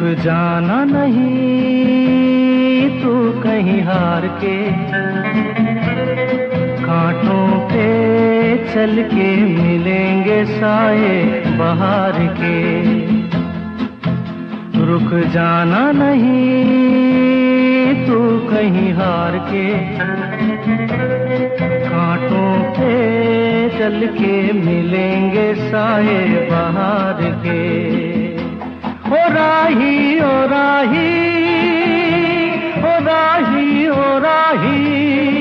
जाना नहीं, तू कहीं हार के। कांटों पे चल के मिलेंगे साए बाहर के। रुक जाना नहीं, तू कहीं हार के। कांटों पे चल के मिलेंगे साए बाहर के। राही ओ राही ओ राही ओ राही।